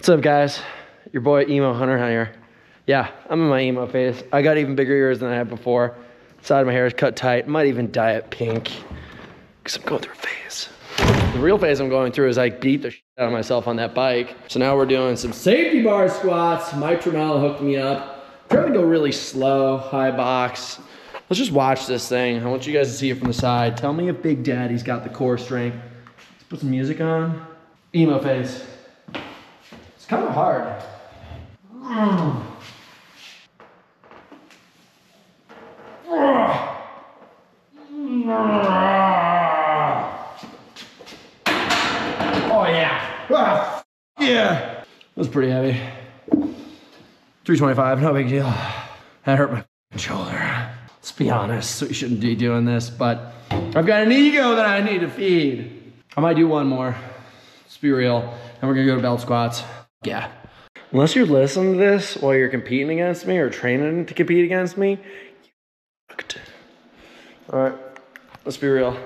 What's up, guys? Your boy Emo Hunter here. Yeah, I'm in my emo phase. I got even bigger ears than I had before. Side of my hair is cut tight. Might even dye it pink because I'm going through a phase. The real phase I'm going through is I beat the shit out of myself on that bike. So now we're doing some safety bar squats. Mike Tramello hooked me up. trying to go really slow, high box. Let's just watch this thing. I want you guys to see it from the side. Tell me if Big Daddy's got the core strength. Let's put some music on. Emo face. It's kind of hard. Oh yeah. Ah, yeah. That was pretty heavy. 325, no big deal. That hurt my shoulder. Let's be honest, we shouldn't be doing this, but I've got an ego that I need to feed. I might do one more. Let's be real. And we're gonna go to belt squats. Yeah. Unless you're listening to this while you're competing against me or training to compete against me. All right, let's be real.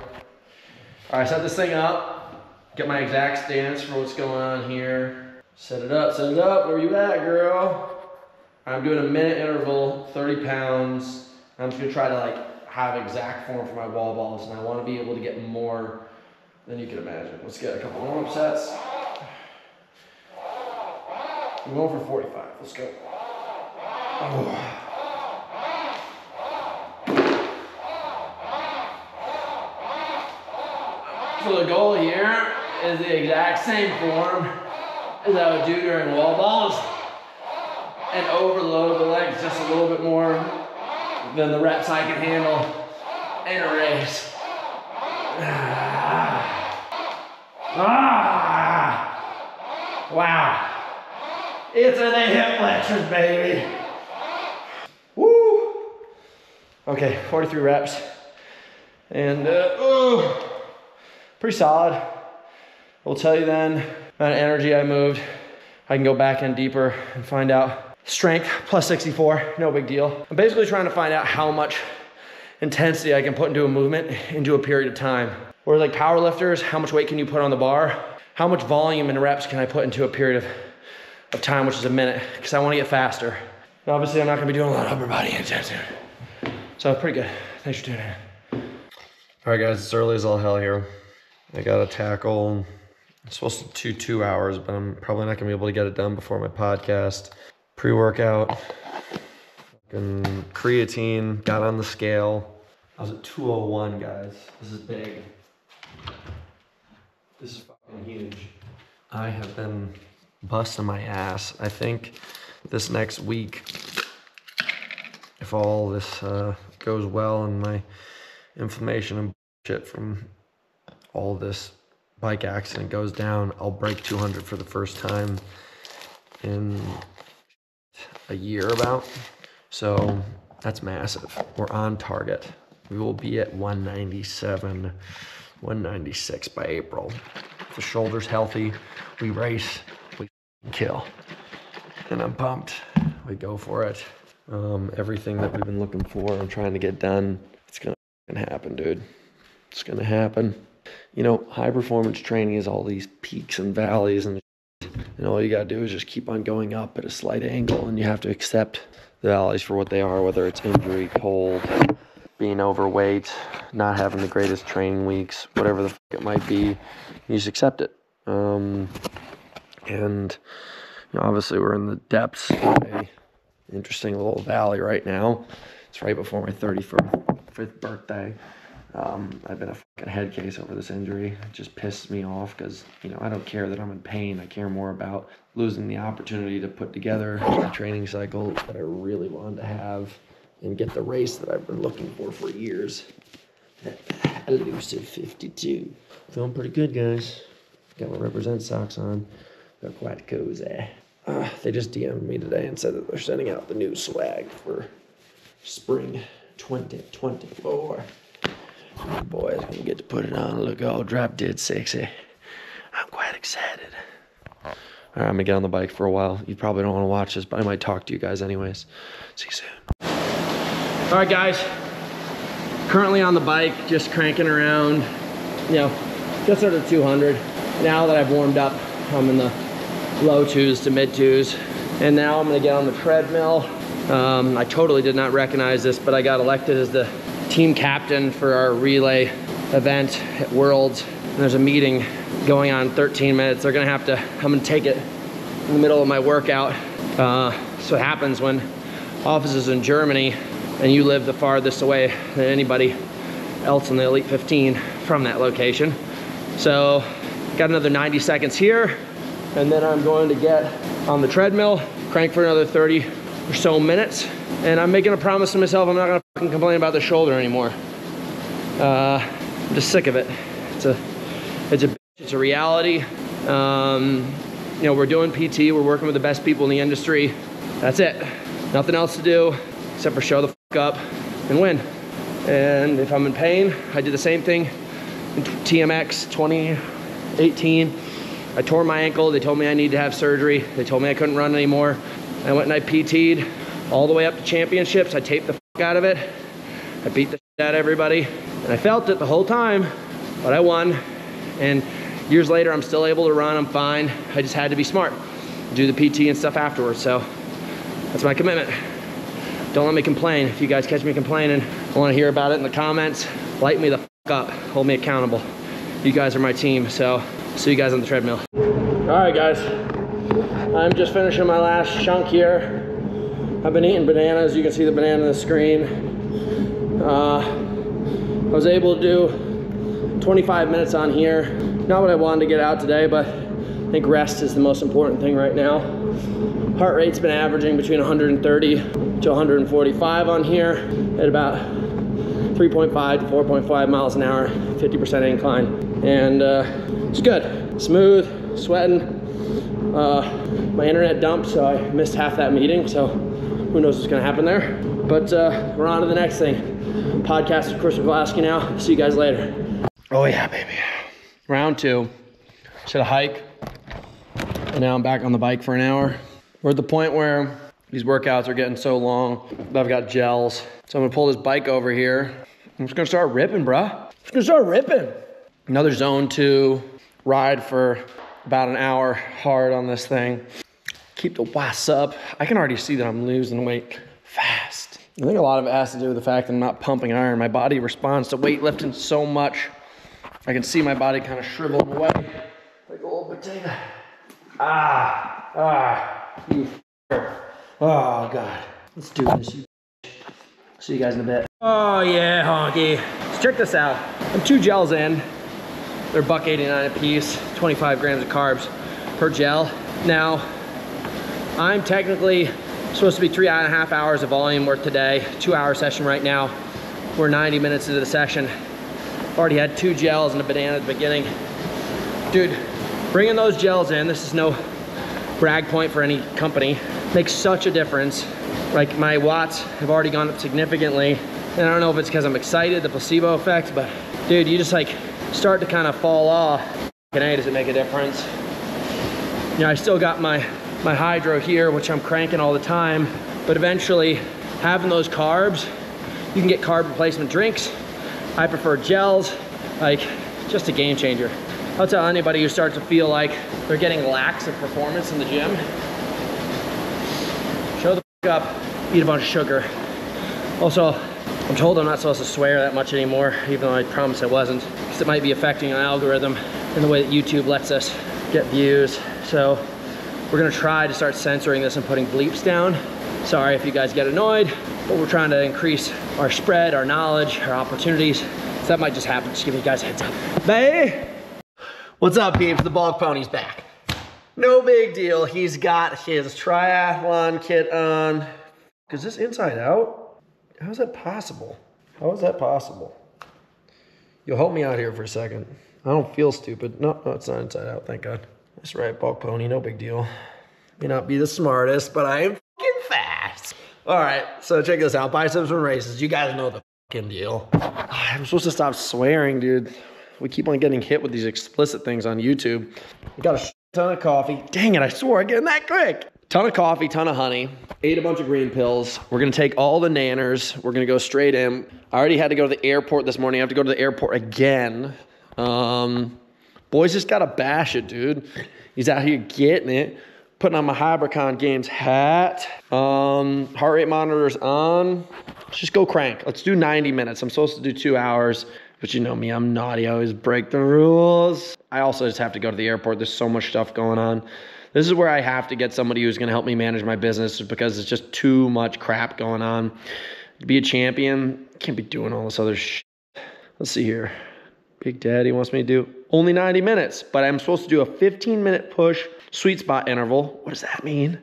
All right, set this thing up. Get my exact stance for what's going on here. Set it up, set it up. Where you at, girl? I'm doing a minute interval, 30 pounds. I'm just gonna try to like have exact form for my wall balls, and I want to be able to get more than you can imagine. Let's get a couple warm-up sets. I'm going for 45. Let's go. Oh. So the goal here is the exact same form as I would do during wall balls and overload the legs just a little bit more than the reps I can handle in a race. Ah. Wow. It's an hip flexors, baby. Woo. Okay, 43 reps. And, uh, ooh, pretty solid. I will tell you then, amount of energy I moved. I can go back in deeper and find out strength plus 64, no big deal. I'm basically trying to find out how much intensity I can put into a movement into a period of time. Whereas like power lifters, how much weight can you put on the bar? How much volume and reps can I put into a period of, of time, which is a minute, because I wanna get faster. And obviously I'm not gonna be doing a lot of upper body intensive. So pretty good, thanks for tuning in. All right, guys, it's early as all hell here. I got a tackle. It's supposed to do two hours, but I'm probably not gonna be able to get it done before my podcast. Pre-workout, fucking creatine, got on the scale. I was at 201, guys. This is big. This is fucking huge. I have been busting my ass. I think this next week, if all this uh, goes well and my inflammation and shit from all this bike accident goes down, I'll break 200 for the first time in a year about. So that's massive. We're on target. We will be at 197, 196 by April. If the shoulder's healthy, we race, kill. And I'm pumped. We go for it. Um, everything that we've been looking for and trying to get done, it's gonna happen, dude. It's gonna happen. You know, high performance training is all these peaks and valleys, and and all you gotta do is just keep on going up at a slight angle, and you have to accept the valleys for what they are, whether it's injury, cold, being overweight, not having the greatest training weeks, whatever the fuck it might be. You just accept it. Um, and you know, obviously, we're in the depths of a interesting little valley right now. It's right before my 35th birthday. Um, I've been a fucking head case over this injury. It just pisses me off because, you know, I don't care that I'm in pain. I care more about losing the opportunity to put together a training cycle that I really wanted to have and get the race that I've been looking for for years. Elusive 52. Feeling pretty good, guys. Got my represent socks on. They're quite cozy. Uh, they just DM'd me today and said that they're sending out the new swag for spring 2024. Boys, gonna get to put it on. Look all drop dead sexy. I'm quite excited. All right, I'm gonna get on the bike for a while. You probably don't want to watch this, but I might talk to you guys anyways. See you soon. All right, guys. Currently on the bike, just cranking around, you know, just under 200. Now that I've warmed up, I'm in the low twos to mid twos. And now I'm gonna get on the treadmill. Um, I totally did not recognize this, but I got elected as the team captain for our relay event at Worlds. And there's a meeting going on 13 minutes. They're gonna have to, I'm gonna take it in the middle of my workout. Uh, so it happens when offices in Germany and you live the farthest away than anybody else in the Elite 15 from that location. So got another 90 seconds here and then I'm going to get on the treadmill, crank for another 30 or so minutes. And I'm making a promise to myself I'm not gonna fucking complain about the shoulder anymore. Uh, I'm just sick of it. It's a, it's a, it's a reality. Um, you know, we're doing PT, we're working with the best people in the industry. That's it. Nothing else to do except for show the fuck up and win. And if I'm in pain, I did the same thing in TMX 2018. I tore my ankle. They told me I needed to have surgery. They told me I couldn't run anymore. I went and I PT'd all the way up to championships. I taped the out of it. I beat the out of everybody. And I felt it the whole time, but I won. And years later, I'm still able to run. I'm fine. I just had to be smart. Do the PT and stuff afterwards. So that's my commitment. Don't let me complain. If you guys catch me complaining, I want to hear about it in the comments. Light me the up. Hold me accountable. You guys are my team. So see you guys on the treadmill. All right, guys. I'm just finishing my last chunk here. I've been eating bananas. You can see the banana on the screen. Uh, I was able to do 25 minutes on here. Not what I wanted to get out today, but I think rest is the most important thing right now. Heart rate's been averaging between 130 to 145 on here at about 3.5 to 4.5 miles an hour, 50% incline. And uh, it's good, smooth, sweating. Uh, my internet dumped, so I missed half that meeting, so who knows what's gonna happen there. But uh, we're on to the next thing. Podcast with Chris McGlasky now. See you guys later. Oh yeah, baby. Round two. Should a hike. And now I'm back on the bike for an hour. We're at the point where these workouts are getting so long that I've got gels. So I'm gonna pull this bike over here. I'm just gonna start ripping, bruh. I'm just gonna start ripping. Another zone two ride for about an hour hard on this thing. Keep the was up. I can already see that I'm losing weight fast. I think a lot of it has to do with the fact that I'm not pumping iron. My body responds to weightlifting so much. I can see my body kind of shriveling away like a little potato. Ah, ah, you f***er. Oh, God. Let's do this, you See you guys in a bit. Oh, yeah, honky. So check this out. I'm two gels in. They're buck 89 a piece, 25 grams of carbs per gel. Now, I'm technically supposed to be three and a half hours of volume work today, two hour session right now. We're 90 minutes into the session. Already had two gels and a banana at the beginning. Dude, bringing those gels in, this is no brag point for any company, makes such a difference. Like my watts have already gone up significantly. And I don't know if it's because I'm excited, the placebo effect, but dude, you just like start to kind of fall off. And hey, does it make a difference? You know, I still got my, my hydro here, which I'm cranking all the time, but eventually having those carbs, you can get carb replacement drinks. I prefer gels, like just a game changer. I'll tell anybody who starts to feel like they're getting lax of performance in the gym, show the up, eat a bunch of sugar. Also, I'm told I'm not supposed to swear that much anymore, even though I promised I wasn't, because it might be affecting an algorithm in the way that YouTube lets us get views. So we're gonna try to start censoring this and putting bleeps down. Sorry if you guys get annoyed, but we're trying to increase our spread, our knowledge, our opportunities. So that might just happen, just giving you guys a heads up. Bay! What's up, peeps? The Bulk Pony's back. No big deal. He's got his triathlon kit on. Is this inside out? How is that possible? How is that possible? You'll help me out here for a second. I don't feel stupid. No, no, it's not inside out, thank God. That's right, Bulk Pony, no big deal. May not be the smartest, but I am fucking fast. All right, so check this out. Biceps and races. You guys know the fucking deal. I'm supposed to stop swearing, dude. We keep on getting hit with these explicit things on YouTube. We got a ton of coffee. Dang it, I swore again that quick. Ton of coffee, ton of honey. Ate a bunch of green pills. We're gonna take all the nanners. We're gonna go straight in. I already had to go to the airport this morning. I have to go to the airport again. Um, Boys just gotta bash it, dude. He's out here getting it. Putting on my Hypercon Games hat. Um, heart rate monitors on. Let's just go crank. Let's do 90 minutes. I'm supposed to do two hours, but you know me, I'm naughty. I always break the rules. I also just have to go to the airport. There's so much stuff going on. This is where I have to get somebody who's gonna help me manage my business because it's just too much crap going on. To be a champion, can't be doing all this other shit. Let's see here. Big Daddy wants me to do only 90 minutes, but I'm supposed to do a 15 minute push sweet spot interval. What does that mean?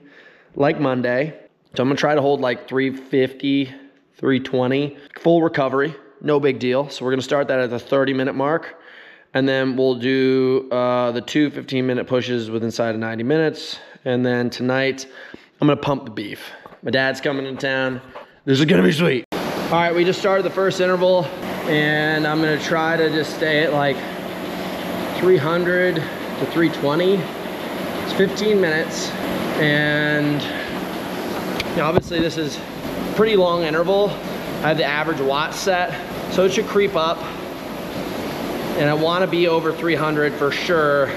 Like Monday. So I'm gonna try to hold like 350, 320, full recovery, no big deal. So we're gonna start that at the 30 minute mark. And then we'll do uh, the two 15 minute pushes with inside of 90 minutes. And then tonight, I'm gonna pump the beef. My dad's coming in town. This is gonna be sweet. All right, we just started the first interval and I'm gonna try to just stay at like 300 to 320. It's 15 minutes and obviously this is pretty long interval. I have the average watts set, so it should creep up. And I wanna be over 300 for sure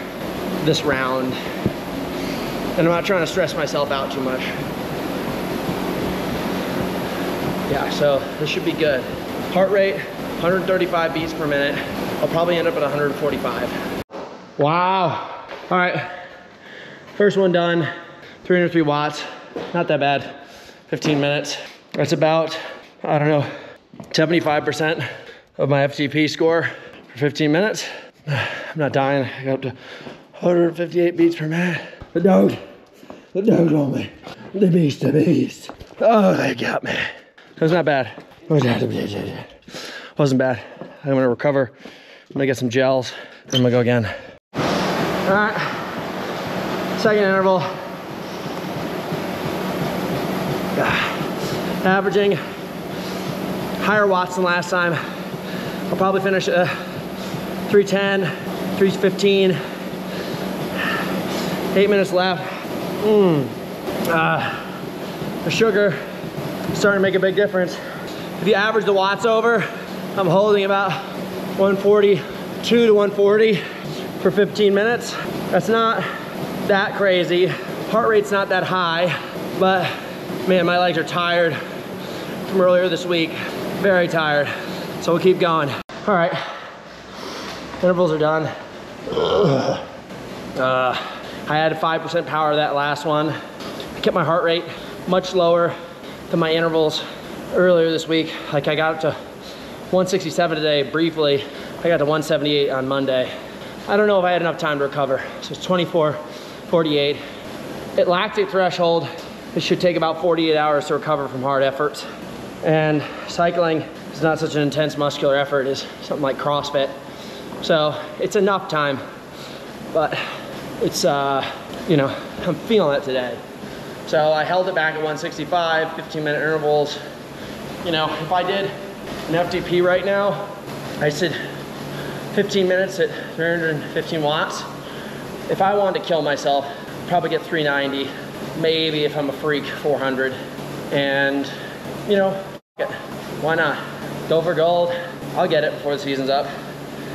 this round. And I'm not trying to stress myself out too much. Yeah, so this should be good. Heart rate, 135 beats per minute. I'll probably end up at 145. Wow. All right, first one done. 303 watts, not that bad. 15 minutes. That's about, I don't know, 75% of my FTP score for 15 minutes. I'm not dying. I got up to 158 beats per minute. The dog, the dog on me. The beast, the beast. Oh, they got me. It was not bad. Wasn't bad. I'm gonna recover. I'm gonna get some gels. Then I'm gonna go again. All right, second interval. Ah. Averaging higher watts than last time. I'll probably finish at 310, 315. Eight minutes left. Mmm. Uh, the sugar starting to make a big difference. If you average the watts over, I'm holding about 142 to 140 for 15 minutes. That's not that crazy. Heart rate's not that high, but man, my legs are tired from earlier this week. Very tired. So we'll keep going. All right, intervals are done. Uh, I had 5% power that last one. I kept my heart rate much lower than my intervals earlier this week. Like I got up to 167 today briefly. I got to 178 on Monday. I don't know if I had enough time to recover. So it's 24, 48. At lactate threshold, it should take about 48 hours to recover from hard efforts. And cycling is not such an intense muscular effort as something like CrossFit. So it's enough time, but it's, uh, you know, I'm feeling it today. So I held it back at 165, 15 minute intervals. You know, if I did an FTP right now, I said 15 minutes at 315 watts. If I wanted to kill myself, probably get 390, maybe if I'm a freak, 400. And, you know, why not? Go for gold. I'll get it before the season's up.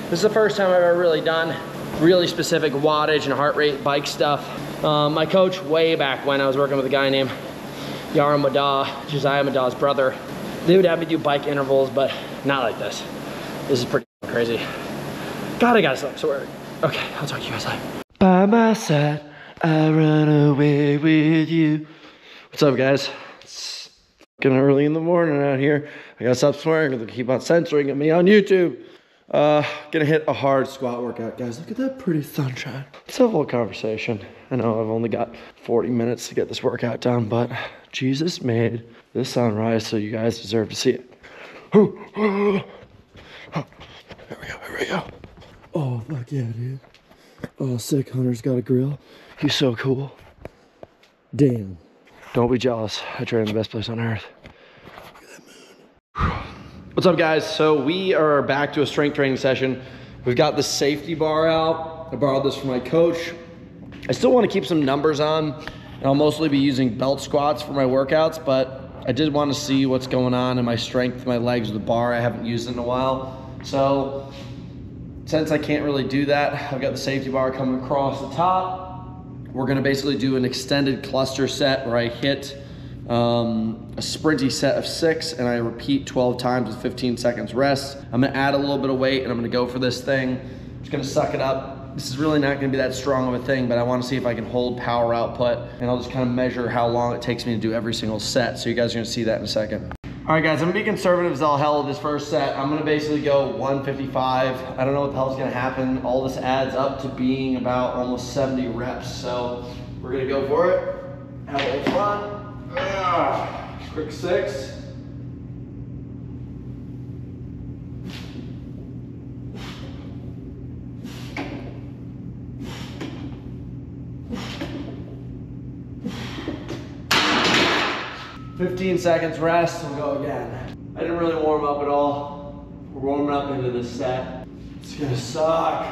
This is the first time I've ever really done really specific wattage and heart rate bike stuff. Um, my coach way back when I was working with a guy named Yaron Middaugh, Josiah Middaugh's brother, they would have me do bike intervals, but not like this. This is pretty crazy. God, I gotta stop swearing. Okay, I'll talk to you guys later. By my side, I run away with you. What's up, guys? Early in the morning out here. I gotta stop swearing because they keep on censoring me on YouTube. Uh, gonna hit a hard squat workout, guys. Look at that pretty sunshine. Let's have a little conversation. I know I've only got 40 minutes to get this workout done, but Jesus made this sunrise, so you guys deserve to see it. Here we go, here we go. Oh, fuck yeah, dude. Oh, sick. Hunter's got a grill. He's so cool. Damn. Don't be jealous. I train in the best place on earth. What's up, guys? So we are back to a strength training session. We've got the safety bar out. I borrowed this from my coach. I still want to keep some numbers on, and I'll mostly be using belt squats for my workouts, but I did want to see what's going on in my strength, my legs, the bar. I haven't used it in a while. So since I can't really do that, I've got the safety bar coming across the top. We're gonna basically do an extended cluster set where I hit um, a sprinty set of six and I repeat 12 times with 15 seconds rest. I'm gonna add a little bit of weight and I'm gonna go for this thing. Just gonna suck it up. This is really not gonna be that strong of a thing, but I wanna see if I can hold power output and I'll just kind of measure how long it takes me to do every single set. So you guys are gonna see that in a second. All right, guys, I'm gonna be conservative as all hell this first set. I'm gonna basically go 155. I don't know what the hell's gonna happen. All this adds up to being about almost 70 reps. So we're gonna go for it. Have a little fun. Ah, quick six. Fifteen seconds rest, we'll go again. I didn't really warm up at all. We're warming up into this set. It's gonna suck.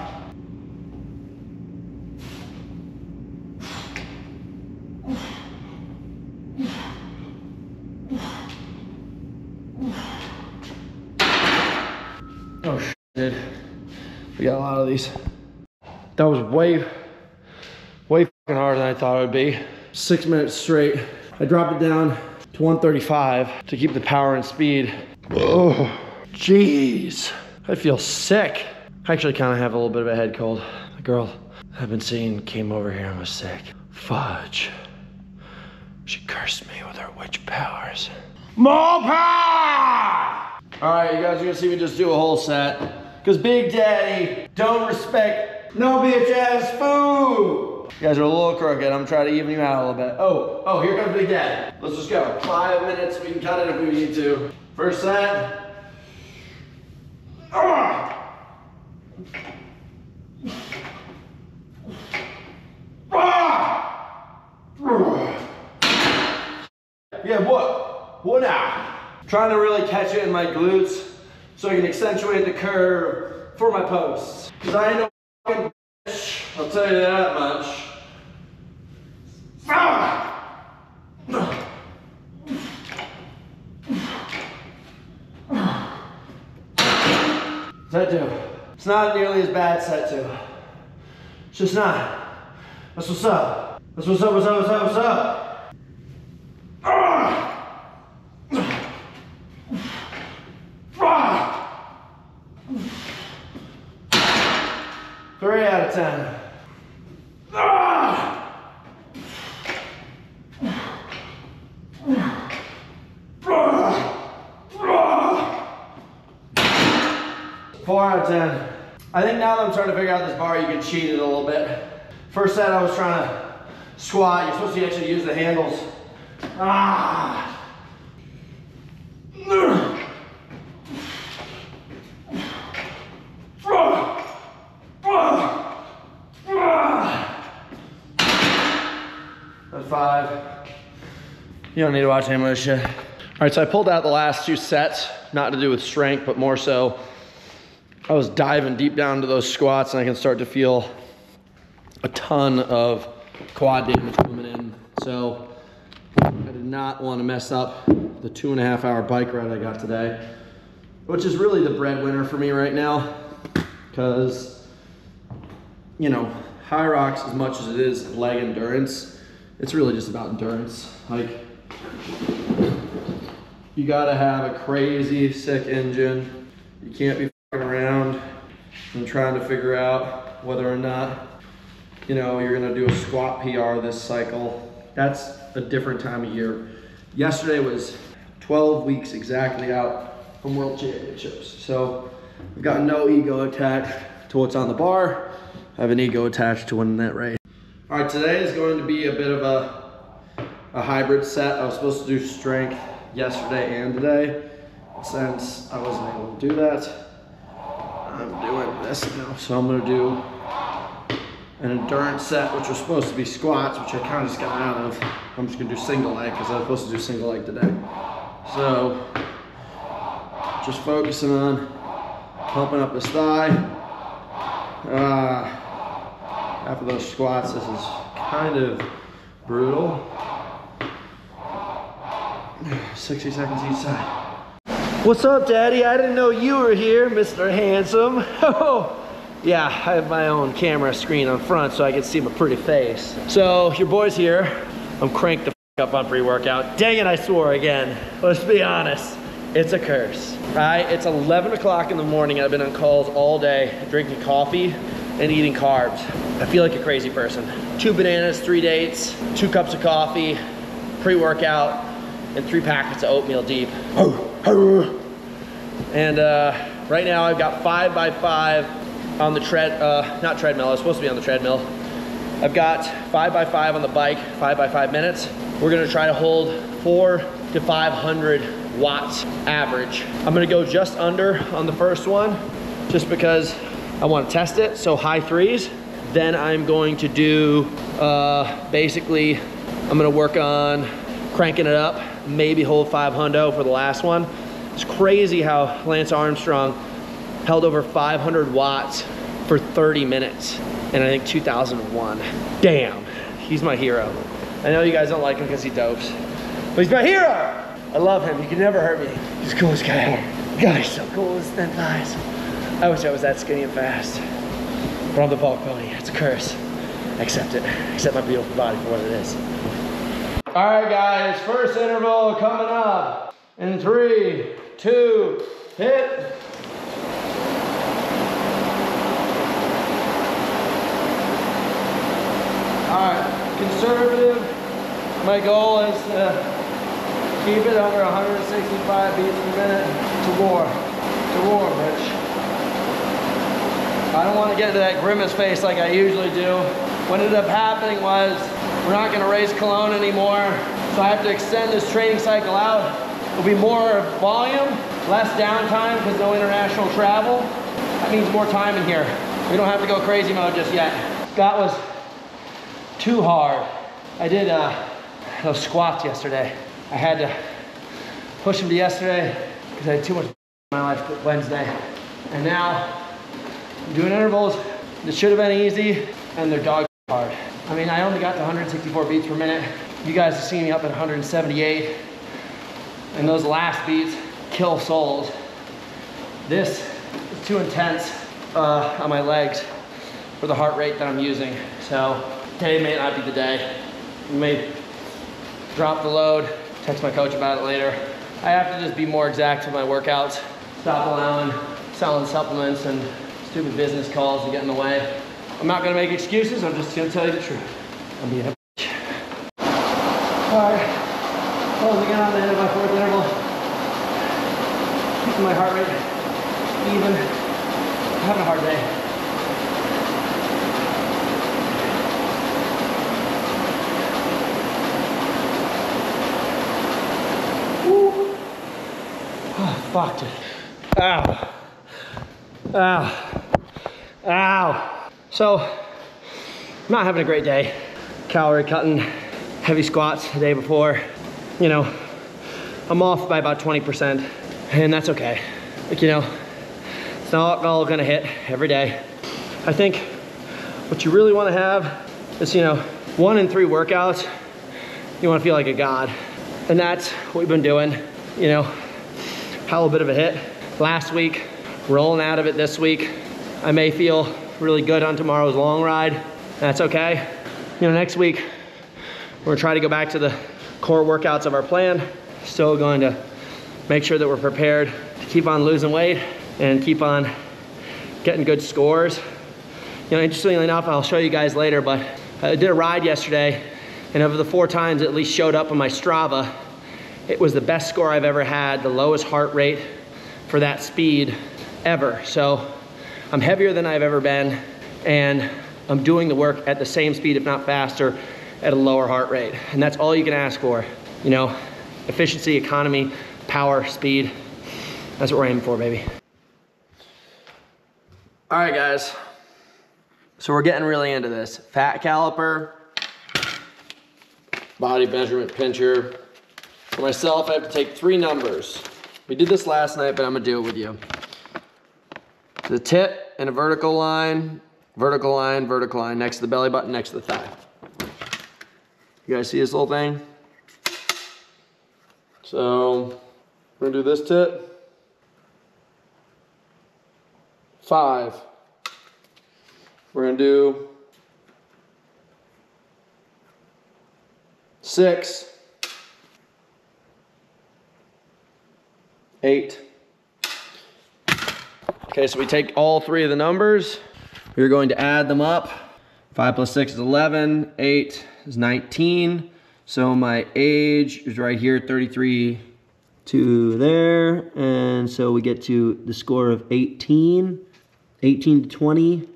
Oh shit, dude. We got a lot of these. That was way, way fucking harder than I thought it would be. Six minutes straight. I dropped it down to 135 to keep the power and speed. Oh, jeez. I feel sick. I actually kind of have a little bit of a head cold. The girl I've been seeing came over here and was sick. Fudge. She cursed me with her witch powers. More power! All right, you guys are gonna see me just do a whole set. Cause Big Daddy don't respect no bitch ass food. You guys are a little crooked. I'm trying to even you out a little bit. Oh, oh, here comes Big Daddy. Let's just go. Five minutes. We can cut it if we need to. First set. Ah! Ah! Yeah, what? What now? Trying to really catch it in my glutes so I can accentuate the curve for my posts. Cause I ain't no I'll tell you that much. Set two. It's not nearly as bad set two. It's just not. That's what's up. That's what's up, what's up, what's up, what's up. Three out of ten. Four out of ten. I think now that I'm trying to figure out this bar, you can cheat it a little bit. First set, I was trying to squat. You're supposed to actually use the handles. Ah! That's five. You don't need to watch any of this shit. All right, so I pulled out the last two sets, not to do with strength, but more so I was diving deep down into those squats and I can start to feel a ton of quad damage coming in. So I did not want to mess up the two and a half hour bike ride I got today, which is really the breadwinner for me right now because, you know, Hyrox as much as it is leg endurance, it's really just about endurance. Like, you gotta have a crazy sick engine. You can't be around and trying to figure out whether or not, you know, you're gonna do a squat PR this cycle. That's a different time of year. Yesterday was 12 weeks exactly out from World Championships. So I've got no ego attached to what's on the bar. I have an ego attached to winning that race. All right, today is going to be a bit of a, a hybrid set. I was supposed to do strength yesterday and today. Since I wasn't able to do that, I'm doing this now. So I'm gonna do an endurance set, which was supposed to be squats, which I kind of just got out of. I'm just gonna do single leg because I was supposed to do single leg today. So just focusing on pumping up this thigh. Uh, after those squats, this is kind of brutal. 60 seconds each side. What's up, Daddy? I didn't know you were here, Mr. Handsome. Oh, Yeah, I have my own camera screen on front so I can see my pretty face. So your boy's here. I'm cranked the up on pre-workout. Dang it, I swore again. Let's be honest. It's a curse, right? It's 11 o'clock in the morning. I've been on calls all day, drinking coffee and eating carbs. I feel like a crazy person. Two bananas, three dates, two cups of coffee, pre-workout, and three packets of oatmeal deep. And uh, right now I've got five by five on the tread, uh, not treadmill, I was supposed to be on the treadmill. I've got five by five on the bike, five by five minutes. We're gonna try to hold four to 500 watts average. I'm gonna go just under on the first one, just because I wanna test it, so high threes. Then I'm going to do, uh, basically, I'm gonna work on cranking it up, maybe hold five hundo for the last one. It's crazy how Lance Armstrong held over 500 watts for 30 minutes in I think 2001. Damn, he's my hero. I know you guys don't like him because he dopes, but he's my hero. I love him. He can never hurt me. He's the coolest guy ever. God, he's so cool his thin thighs. I wish I was that skinny and fast. But I'm the bulk pony. It's a curse. Accept it. Accept my beautiful body for what it is. All right, guys. First interval coming up in three, two, hit. All right, conservative. My goal is to keep it under 165 beats per minute to war. To war, bitch. I don't want to get into that grimace face like I usually do. What ended up happening was we're not going to race Cologne anymore, so I have to extend this training cycle out. It'll be more volume, less downtime because no international travel. That means more time in here. We don't have to go crazy mode just yet. That was too hard. I did uh, those squats yesterday. I had to push them to yesterday because I had too much in my life Wednesday. And now doing intervals that should have been easy and they're dog hard. I mean, I only got to 164 beats per minute. You guys have seen me up at 178. And those last beats kill souls. This is too intense uh, on my legs for the heart rate that I'm using. So today may not be the day. May drop the load, text my coach about it later. I have to just be more exact with my workouts. Stop allowing selling supplements and stupid business calls to get in the way. I'm not gonna make excuses, I'm just gonna tell you the truth. I'm being a bitch. All right, closing in on the end of my fourth interval. Keeping my heart rate even. I'm having a hard day. Woo. Ah, oh, fucked it. Ow. Ow. Ow. So, I'm not having a great day. Calorie cutting, heavy squats the day before. You know, I'm off by about 20%, and that's okay. Like, you know, it's not all gonna hit every day. I think what you really wanna have is, you know, one in three workouts, you wanna feel like a god. And that's what we've been doing, you know, had a bit of a hit last week, rolling out of it this week. I may feel really good on tomorrow's long ride. That's okay. You know, next week, we're gonna try to go back to the core workouts of our plan. Still going to make sure that we're prepared to keep on losing weight and keep on getting good scores. You know, interestingly enough, I'll show you guys later, but I did a ride yesterday, and of the four times it at least showed up on my Strava, it was the best score I've ever had, the lowest heart rate for that speed ever. So I'm heavier than I've ever been, and I'm doing the work at the same speed, if not faster, at a lower heart rate. And that's all you can ask for. You know, efficiency, economy, power, speed. That's what we're aiming for, baby. All right, guys. So we're getting really into this. Fat caliper, body measurement pincher. For myself, I have to take three numbers. We did this last night, but I'm gonna do it with you. The tip and a vertical line, vertical line, vertical line, next to the belly button, next to the thigh. You guys see this little thing? So, we're gonna do this tip. Five, We're gonna do six, eight. Okay, so we take all three of the numbers. We're going to add them up. Five plus six is 11, eight is 19. So my age is right here, 33 to there. And so we get to the score of 18, 18 to 20.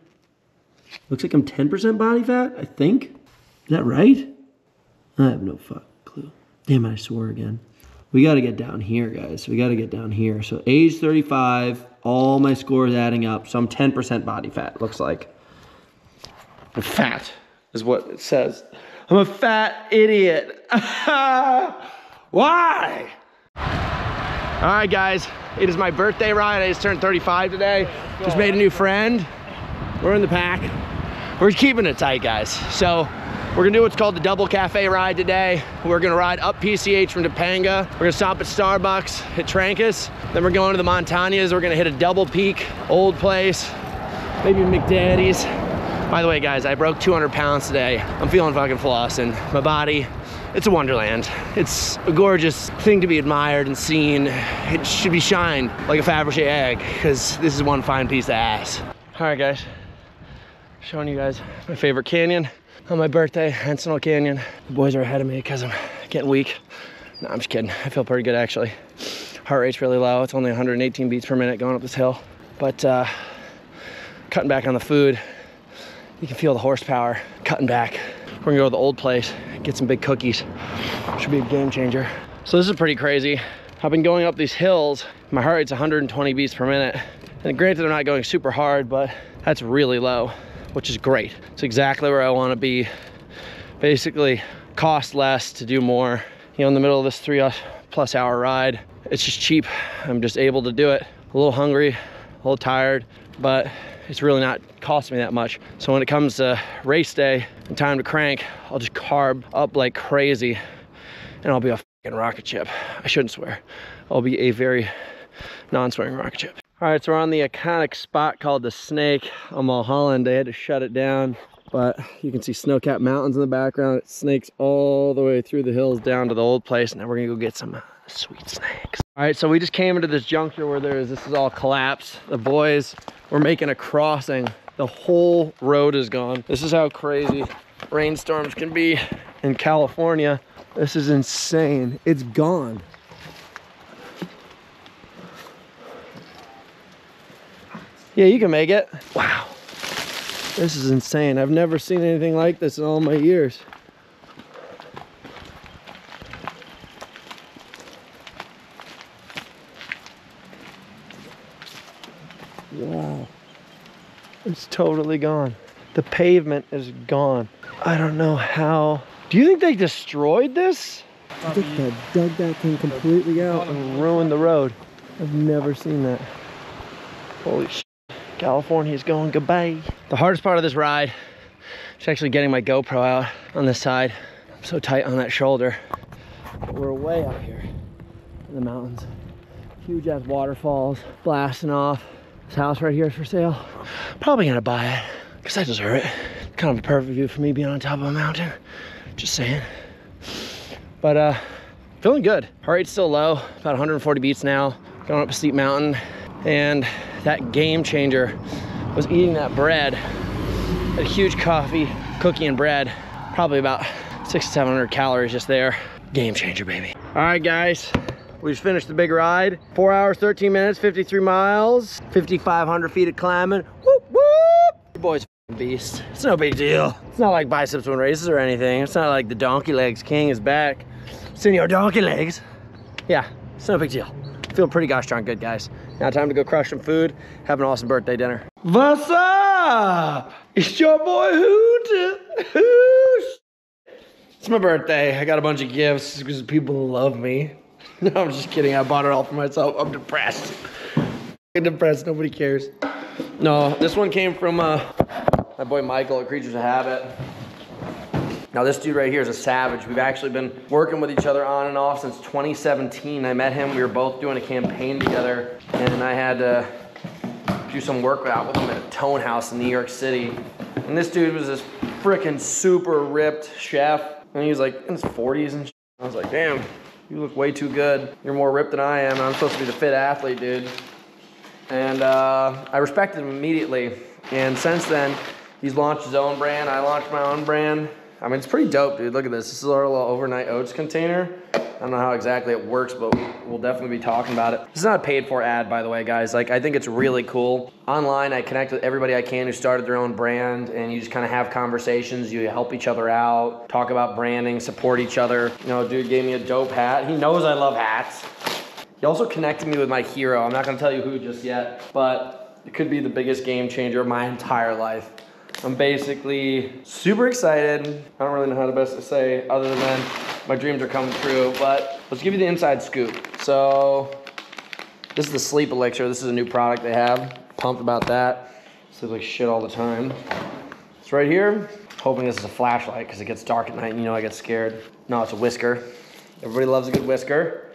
Looks like I'm 10% body fat, I think. Is that right? I have no fuck clue. Damn I swore again. We gotta get down here, guys. We gotta get down here. So age 35, all my scores adding up. So I'm 10% body fat, looks like. I'm fat, is what it says. I'm a fat idiot. Why? All right, guys. It is my birthday ride. I just turned 35 today. Just made a new friend. We're in the pack. We're keeping it tight, guys. So we're gonna do what's called the double cafe ride today. We're gonna ride up PCH from Topanga. We're gonna stop at Starbucks, hit Trancas. Then we're going to the Montañas. We're gonna hit a double peak, old place, maybe McDaddy's. By the way, guys, I broke 200 pounds today. I'm feeling fucking flossing. My body, it's a wonderland. It's a gorgeous thing to be admired and seen. It should be shined like a Fabergé egg, because this is one fine piece of ass. All right, guys. Showing you guys my favorite canyon on my birthday, Sentinel Canyon. The boys are ahead of me because I'm getting weak. No, I'm just kidding. I feel pretty good, actually. Heart rate's really low. It's only 118 beats per minute going up this hill. But uh, cutting back on the food, you can feel the horsepower cutting back. We're gonna go to the old place, get some big cookies. Should be a game changer. So this is pretty crazy. I've been going up these hills. My heart rate's 120 beats per minute. And granted, I'm not going super hard, but that's really low, which is great. It's exactly where I wanna be. Basically, cost less to do more. You know, in the middle of this three plus hour ride, it's just cheap. I'm just able to do it. A little hungry, a little tired, but it's really not costing me that much. So when it comes to race day and time to crank, I'll just carb up like crazy and I'll be a fucking rocket ship. I shouldn't swear. I'll be a very non-swearing rocket ship. All right, so we're on the iconic spot called the Snake on Mulholland. They had to shut it down, but you can see snow-capped mountains in the background. It snakes all the way through the hills down to the old place. And now we're gonna go get some uh, sweet snakes. All right, so we just came into this juncture where there's, this is all collapsed. The boys were making a crossing. The whole road is gone. This is how crazy rainstorms can be in California. This is insane. It's gone. Yeah, you can make it. Wow. This is insane. I've never seen anything like this in all my years. Wow. It's totally gone. The pavement is gone. I don't know how. Do you think they destroyed this? I think they dug that thing completely out and ruined the road. I've never seen that. Holy shit. California's going goodbye. The hardest part of this ride is actually getting my GoPro out on this side. I'm so tight on that shoulder. But we're way out here in the mountains. Huge ass waterfalls blasting off. This house right here is for sale. Probably gonna buy it because I deserve it. Kind of a perfect view for me being on top of a mountain. Just saying. But uh, feeling good. Heart rate's still low, about 140 beats now. Going up a steep mountain, and that game changer was eating that bread. A huge coffee, cookie, and bread. Probably about six to 700 calories just there. Game changer, baby. All right, guys. We just finished the big ride. Four hours, 13 minutes, 53 miles, 5,500 feet of climbing. Whoop, whoop. Your boy's beast. It's no big deal. It's not like biceps win races or anything. It's not like the donkey legs king is back. Senor Donkey Legs. Yeah, it's no big deal. Feeling pretty gosh darn good, guys. Now time to go crush some food, have an awesome birthday dinner. What's up? It's your boy Hoot. It's my birthday. I got a bunch of gifts because people love me. No, I'm just kidding. I bought it all for myself. I'm depressed. I'm depressed. Nobody cares. No, this one came from uh, my boy Michael at Creatures of Habit. Now this dude right here is a savage. We've actually been working with each other on and off since 2017. I met him, we were both doing a campaign together and I had to do some work out with him at a tone house in New York City. And this dude was this freaking super ripped chef. And he was like in his 40s and. I was like, damn, you look way too good. You're more ripped than I am. I'm supposed to be the fit athlete, dude. And uh, I respected him immediately. And since then, he's launched his own brand. I launched my own brand. I mean, it's pretty dope, dude. Look at this. This is our little overnight oats container. I don't know how exactly it works, but we'll definitely be talking about it. This is not a paid for ad, by the way, guys. Like, I think it's really cool. Online, I connect with everybody I can who started their own brand, and you just kind of have conversations. You help each other out, talk about branding, support each other. You know, dude gave me a dope hat. He knows I love hats. He also connected me with my hero. I'm not gonna tell you who just yet, but it could be the biggest game changer of my entire life. I'm basically super excited. I don't really know how to best to say other than my dreams are coming true, but let's give you the inside scoop. So this is the sleep elixir. This is a new product they have. Pumped about that. Sleep like shit all the time. It's right here. Hoping this is a flashlight because it gets dark at night and you know I get scared. No, it's a whisker. Everybody loves a good whisker.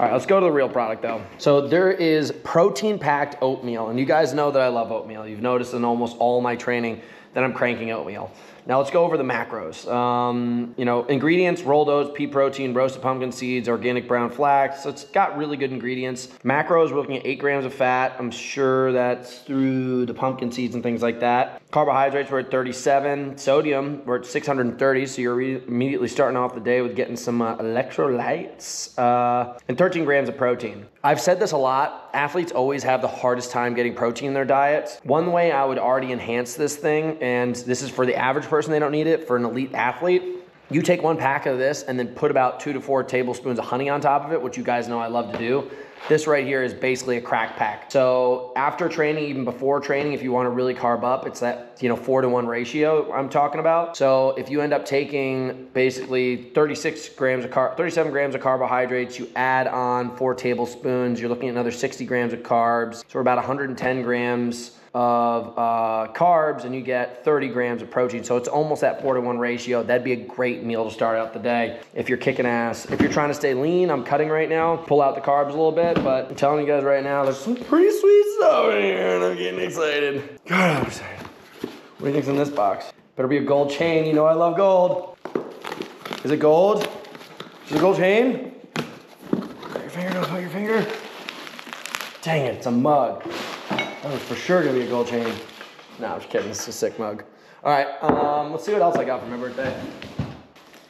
All right, let's go to the real product though. So there is protein packed oatmeal, and you guys know that I love oatmeal. You've noticed in almost all my training that I'm cranking oatmeal. Now let's go over the macros. Um, you know, ingredients: rolled oats, pea protein, roasted pumpkin seeds, organic brown flax. So it's got really good ingredients. Macros: we're looking at eight grams of fat. I'm sure that's through the pumpkin seeds and things like that. Carbohydrates we're at 37. Sodium we're at 630. So you're immediately starting off the day with getting some uh, electrolytes uh, and 13 grams of protein. I've said this a lot. Athletes always have the hardest time getting protein in their diets. One way I would already enhance this thing, and this is for the average person, they don't need it. For an elite athlete, you take one pack of this and then put about two to four tablespoons of honey on top of it, which you guys know I love to do. This right here is basically a crack pack. So after training, even before training, if you want to really carb up, it's that you know four to one ratio I'm talking about. So if you end up taking basically 36 grams of car, 37 grams of carbohydrates, you add on four tablespoons, you're looking at another 60 grams of carbs. So we're about 110 grams of uh, carbs and you get 30 grams of protein. So it's almost that four to one ratio. That'd be a great meal to start out the day if you're kicking ass. If you're trying to stay lean, I'm cutting right now, pull out the carbs a little bit, but I'm telling you guys right now, there's some pretty sweet stuff in here and I'm getting excited. God, I'm excited. What do you think's in this box? Better be a gold chain. You know I love gold. Is it gold? Is it a gold chain? Cut your finger, don't cut your finger. Dang it, it's a mug. That was for sure gonna be a gold chain. No, I'm just kidding. This is a sick mug. All right, um, let's see what else I got for my birthday.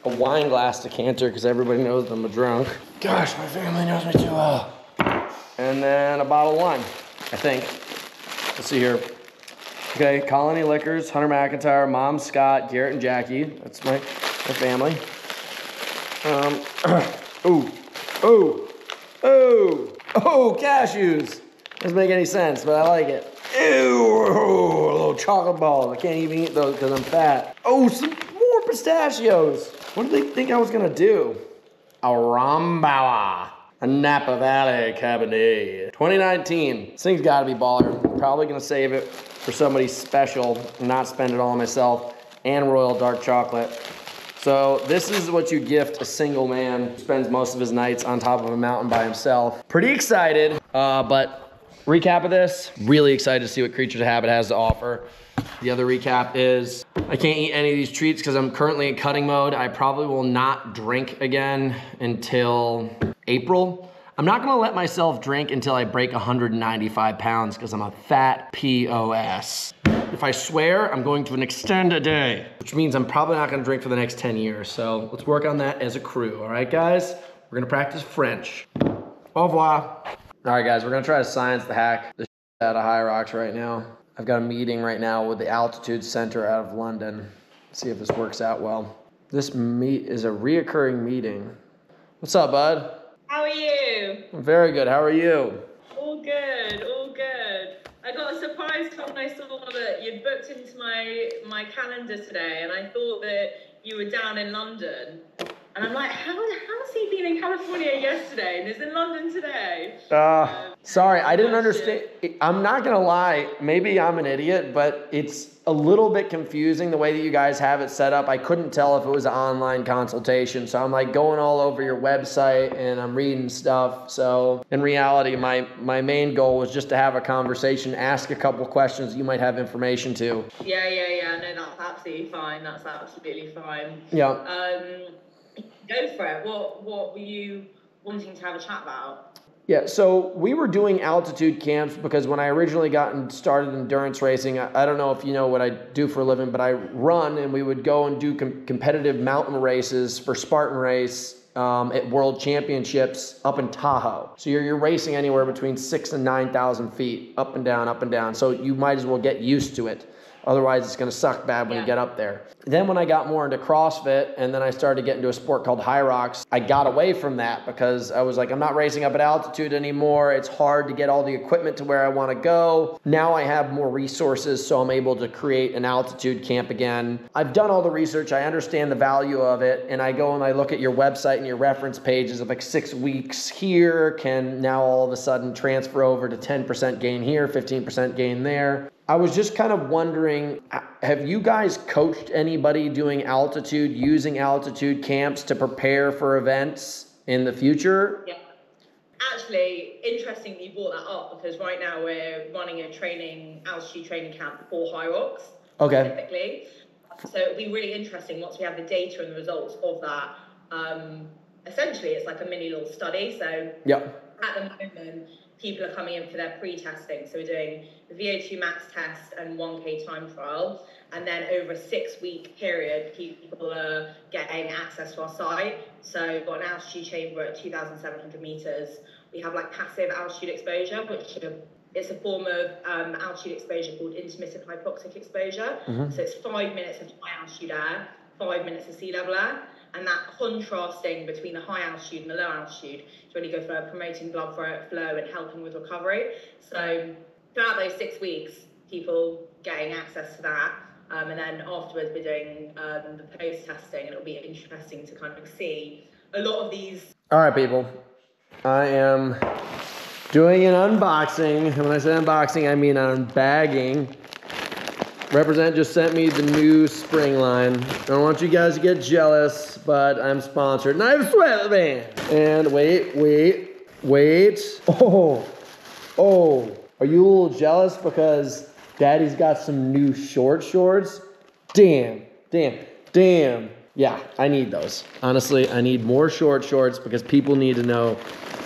A wine glass decanter because everybody knows I'm a drunk. Gosh, my family knows me too well. And then a bottle of wine, I think. Let's see here. Okay, Colony Liquors, Hunter McIntyre, Mom Scott, Garrett and Jackie. That's my, my family. Um, ooh, ooh, ooh, oh, cashews. Doesn't make any sense, but I like it. Ew, a little chocolate balls. I can't even eat those because I'm fat. Oh, some more pistachios. What did they think I was gonna do? A Rombauer. A Napa Valley Cabernet. 2019. This thing's gotta be baller. Probably gonna save it for somebody special not spend it all on myself. And Royal Dark Chocolate. So this is what you gift a single man who spends most of his nights on top of a mountain by himself. Pretty excited, uh, but recap of this, really excited to see what Creatures of Habit has to offer. The other recap is I can't eat any of these treats because I'm currently in cutting mode. I probably will not drink again until April. I'm not gonna let myself drink until I break 195 pounds because I'm a fat POS. If I swear, I'm going to an extended day, which means I'm probably not gonna drink for the next 10 years. So let's work on that as a crew, all right, guys? We're gonna practice French. Au revoir. All right, guys, we're gonna try to science the hack the out of Hyrox right now. I've got a meeting right now with the Altitude Center out of London. See if this works out well. This meet is a reoccurring meeting. What's up, bud? How are you? I'm very good. How are you? All good, all good. I got a surprise when I saw that you'd booked into my my calendar today, and I thought that you were down in London. And I'm like, how how's he been in California yesterday and is in London today? Uh, sorry, I didn't understand. I'm not gonna lie. Maybe I'm an idiot, but it's a little bit confusing the way that you guys have it set up. I couldn't tell if it was an online consultation. So I'm like going all over your website and I'm reading stuff. So in reality, my my main goal was just to have a conversation, ask a couple questions you might have information to. Yeah, yeah, yeah. No, that's absolutely fine. That's absolutely fine. Yeah. Um, go for it. What What were you wanting to have a chat about? Yeah, so we were doing altitude camps because when I originally got and started endurance racing, I, I, don't know if you know what I do for a living, but I run and we would go and do com- competitive mountain races for Spartan Race um, at World Championships up in Tahoe. So you're, you're racing anywhere between six and 9,000 feet, up and down, up and down. So you might as well get used to it. Otherwise, it's going to suck bad when yeah. you get up there. Then, when I got more into CrossFit and then I started getting into a sport called Hyrox, I got away from that because I was like, I'm not racing up at altitude anymore. It's hard to get all the equipment to where I want to go. Now I have more resources, so I'm able to create an altitude camp again. I've done all the research, I understand the value of it, and I go and I look at your website and your reference pages of like six weeks here can now all of a sudden transfer over to 10% gain here, 15% gain there. I was just kind of wondering have you guys coached anybody doing altitude, using altitude camps to prepare for events in the future? Yeah. Actually, interestingly, you brought that up because right now we're running a training, altitude training camp for Hyrox. okay. specifically. So it'll be really interesting once we have the data and the results of that. Um, essentially, it's like a mini little study. So yep. At the moment, people are coming in for their pre-testing. So we're doing the VO2 max test and 1K time trial. And then over a six week period, people are getting access to our site. So we've got an altitude chamber at 2,700 meters. We have like passive altitude exposure, which is a form of um, altitude exposure called intermittent hypoxic exposure. Mm-hmm. So it's five minutes of high altitude air, five minutes of sea level air and that contrasting between the high altitude and the low altitude is really good for promoting blood flow and helping with recovery. So throughout those six weeks, people getting access to that. Um, and then afterwards, we're doing um, the post testing, and it'll be interesting to kind of see a lot of these. All right, people. I am doing an unboxing. And when I say unboxing, I mean unbagging Represent just sent me the new spring line. I don't want you guys to get jealous, but I'm sponsored. Knife Sweatband. And wait, wait, wait. Oh, oh. Are you a little jealous because daddy's got some new short shorts? Damn, damn, damn. Yeah, I need those. Honestly, I need more short shorts because people need to know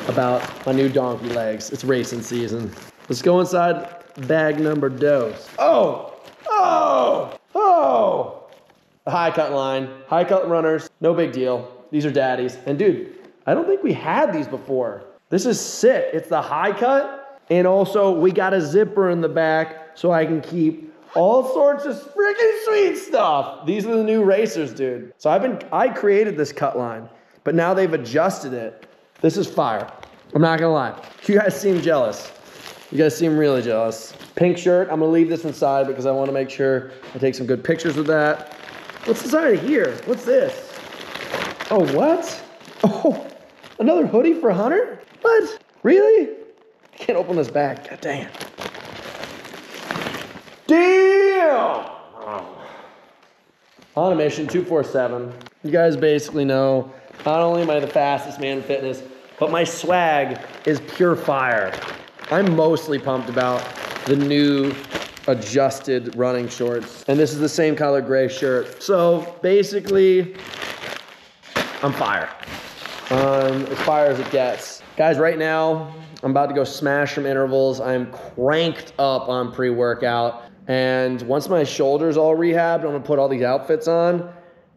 about my new donkey legs. It's racing season. Let's go inside bag number dose. Oh, Oh, oh. High cut line, high cut runners, no big deal. These are daddies. And dude, I don't think we had these before. This is sick. It's the high cut, and also we got a zipper in the back so I can keep all sorts of freaking sweet stuff. These are the new racers, dude. So I've been I created this cut line, but now they've adjusted it. This is fire. I'm not gonna lie. You guys seem jealous. You guys seem really jealous. Pink shirt. I'm gonna leave this inside because I want to make sure I take some good pictures with that. What's inside of here? What's this? Oh, what? Oh, another hoodie for Hunter? What? Really? I can't open this bag. God damn. Damn! On a mission 247. You guys basically know not only am I the fastest man in fitness, but my swag is pure fire. I'm mostly pumped about the new adjusted running shorts. And this is the same color gray shirt. So basically, I'm fire. Um, as fire as it gets. Guys, right now, I'm about to go smash some intervals. I'm cranked up on pre workout. And once my shoulder's all rehabbed, I'm gonna put all these outfits on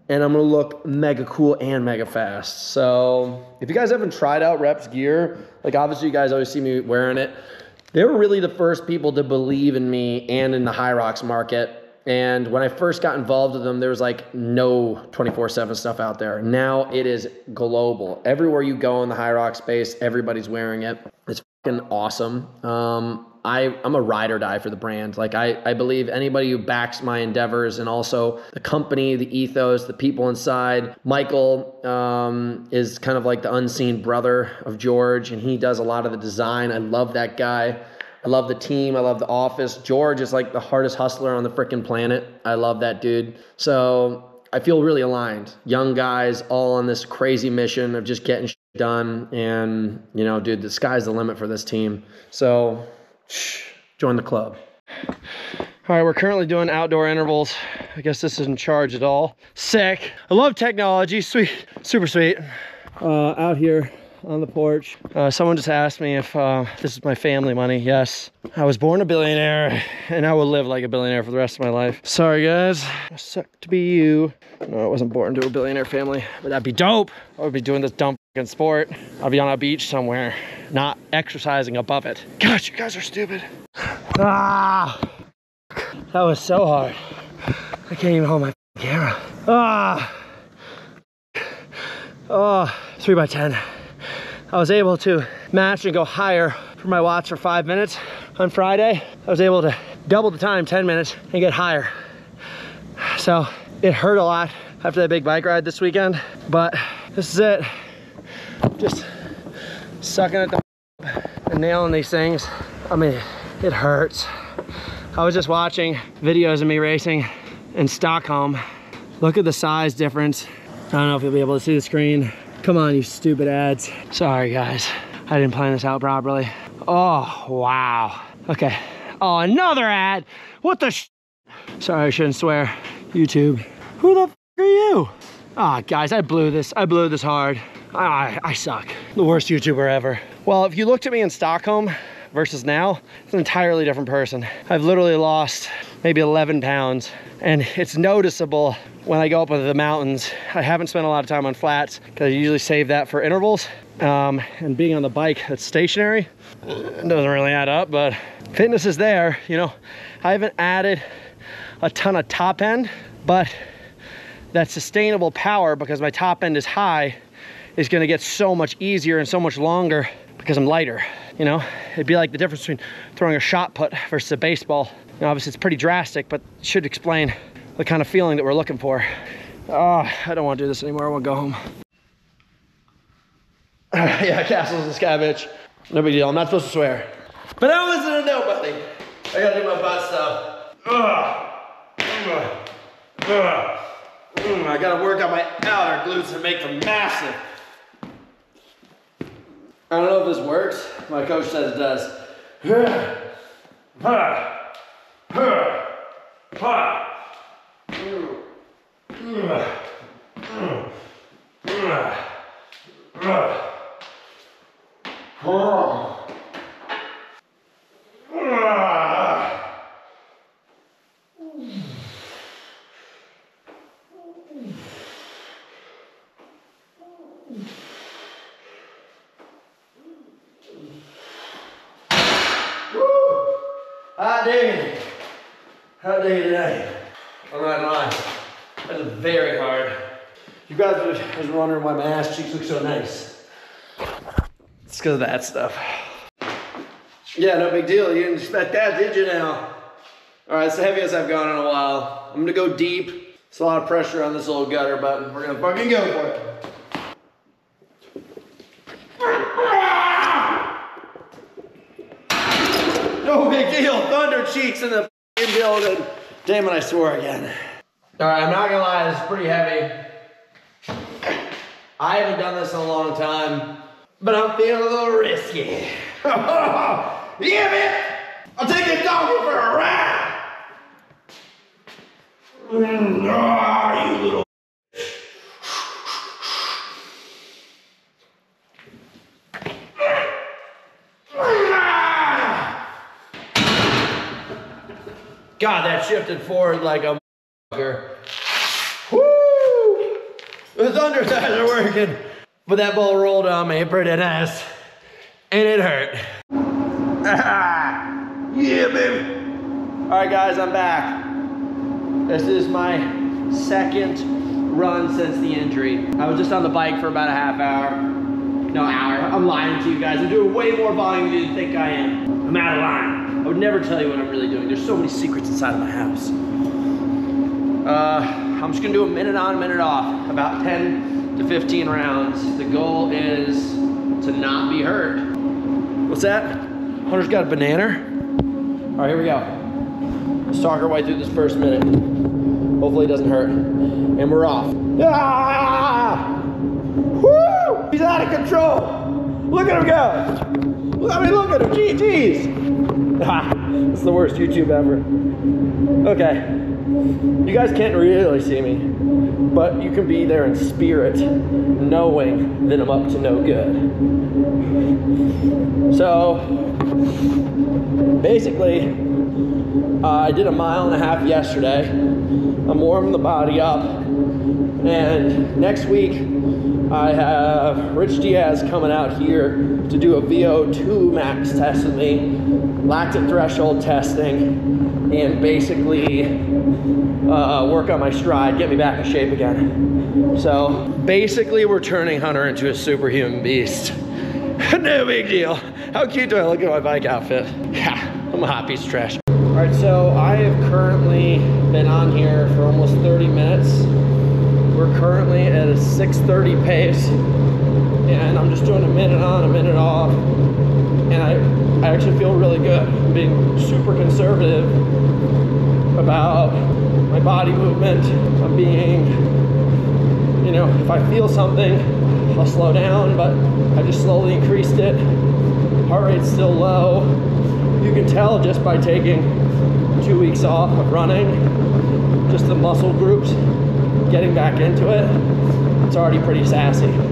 and I'm gonna look mega cool and mega fast. So if you guys haven't tried out Reps gear, like obviously you guys always see me wearing it. They were really the first people to believe in me and in the Hyrox market. And when I first got involved with them, there was like no 24 7 stuff out there. Now it is global. Everywhere you go in the Hyrox space, everybody's wearing it. It's awesome. Um, I, I'm a ride or die for the brand. Like I, I believe anybody who backs my endeavors and also the company, the ethos, the people inside. Michael um, is kind of like the unseen brother of George, and he does a lot of the design. I love that guy. I love the team. I love the office. George is like the hardest hustler on the freaking planet. I love that dude. So I feel really aligned. Young guys all on this crazy mission of just getting done. And, you know, dude, the sky's the limit for this team. So shh, join the club. All right, we're currently doing outdoor intervals. I guess this isn't charged at all. Sick. I love technology. Sweet. Super sweet. Uh, out here on the porch. Uh, someone just asked me if uh, this is my family money. Yes. I was born a billionaire and I will live like a billionaire for the rest of my life. Sorry, guys. I suck to be you. No, I wasn't born to a billionaire family, but that'd be dope. I would be doing this dumb fucking sport. I'll be on a beach somewhere, not exercising above it. Gosh, you guys are stupid. Ah! That was so hard. I can't even hold my camera. Ah! Oh, three by 10. I was able to match and go higher for my watts for five minutes on Friday. I was able to double the time, 10 minutes, and get higher. So it hurt a lot after that big bike ride this weekend, but this is it. Just sucking at the and nailing these things. I mean, it hurts. I was just watching videos of me racing in Stockholm. Look at the size difference. I don't know if you'll be able to see the screen. Come on, you stupid ads. Sorry, guys. I didn't plan this out properly. Oh, wow. Okay. Oh, another ad. What the Sorry, I shouldn't swear. YouTube. Who the are you? Ah, oh, guys, I blew this. I blew this hard. I, I suck. The worst YouTuber ever. Well, if you looked at me in Stockholm versus now, it's an entirely different person. I've literally lost maybe 11 pounds and it's noticeable when I go up into the mountains. I haven't spent a lot of time on flats because I usually save that for intervals. Um, and being on the bike that's stationary doesn't really add up, but fitness is there. You know, I haven't added a ton of top end, but that sustainable power because my top end is high is gonna get so much easier and so much longer because I'm lighter. You know, it'd be like the difference between throwing a shot put versus a baseball. You know, obviously it's pretty drastic, but should explain the kind of feeling that we're looking for. Oh, I don't want to do this anymore. I want to go home. yeah, Castle's guy, bitch. No big deal. I'm not supposed to swear. But I listen to nobody. I gotta do my butt stuff. Ugh. Ugh. Ugh. Mm, I gotta work on my outer glutes and make them massive. I don't know if this works. My coach says it does. Hot day. Hot day today. I'm not lying. That is very hard. You guys are just wondering why my ass look so nice. It's because of that stuff. Yeah, no big deal. You didn't expect that, did you now? All right, it's the heaviest I've gone in a while. I'm gonna go deep. It's a lot of pressure on this little gutter button. We're gonna fucking go for it. No big deal. Thunder cheeks in the building. Damn it, I swore again. All right, I'm not gonna lie, this is pretty heavy. I haven't done this in a long time, but I'm feeling a little risky. yeah, man! I'll take the donkey for a ride! Mm, oh, you little God, that shifted forward like a motherfucker. The thunder thighs are working. But that ball rolled on me pretty nice. And it hurt. yeah, baby. All right, guys, I'm back. This is my second run since the injury. I was just on the bike for about a half hour. No, hour. I'm lying to you guys. I'm doing way more volume than you think I am. I'm out of line. I would never tell you what I'm really doing. There's so many secrets inside of my house. Uh, I'm just gonna do a minute on, a minute off, about 10 to 15 rounds. The goal is to not be hurt. What's that? Hunter's got a banana. All right, here we go. Let's talk our way through this first minute. Hopefully it doesn't hurt. And we're off. Ah! Woo! He's out of control. Look at him go. I mean, look at him. GG's. Ah, it's the worst YouTube ever. Okay. You guys can't really see me, but you can be there in spirit, knowing that I'm up to no good. So, basically, uh, I did a mile and a half yesterday. I'm warming the body up, and next week I have Rich Diaz coming out here to do a VO2 max test with me, lactate threshold testing, and basically uh, work on my stride, get me back in shape again. So basically, we're turning Hunter into a superhuman beast. no big deal. How cute do I look in my bike outfit? Yeah, I'm a hot piece of trash. All right, so I have currently been on here for almost 30 minutes. We're currently at a 6:30 pace, and I'm just doing a minute on, a minute off, and I, I actually feel really good. I'm being super conservative about my body movement. I'm being, you know, if I feel something, I'll slow down, but I just slowly increased it. Heart rate's still low. You can tell just by taking two weeks off of running, just the muscle groups getting back into it. It's already pretty sassy.